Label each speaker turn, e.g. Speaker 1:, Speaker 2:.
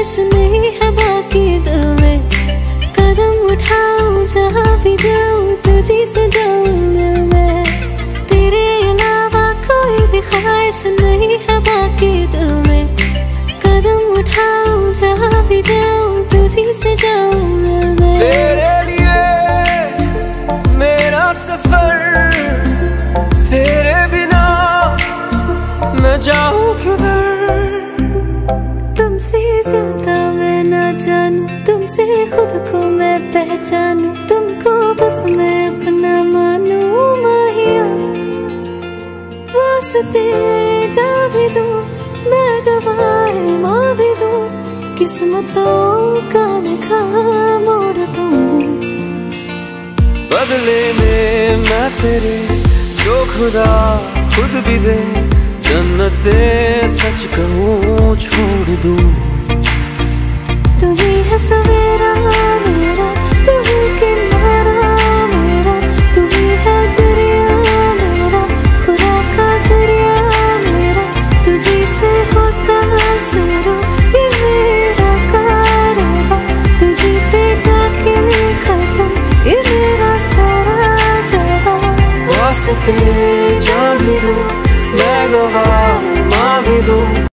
Speaker 1: ख्वाहिश नहीं है बाकी दिल में कदम उठाऊं जहाँ भी जाऊँ, तुझी से जाऊँ मैं। तेरे अलावा कोई भी ख्वाहिश नहीं है बाकी दिल में कदम उठाऊं जहाँ भी जाऊँ, तुझी से जाऊँ मैं।
Speaker 2: तेरे लिए मेरा सफ़र, तेरे बिना मैं
Speaker 1: जानू, तुमसे खुद को मैं पहचानू, तुमको बस मैं अपना मानू, माहिया। जा भी दो, मैं गवाए माँ भी दो। किस्मतों का लिखा मोड़ तुम
Speaker 2: बदले में मैं तेरे, जो खुदा खुद भी दे, जन्नते वास्ते जान भी दो मैं गवाह माँ भी दो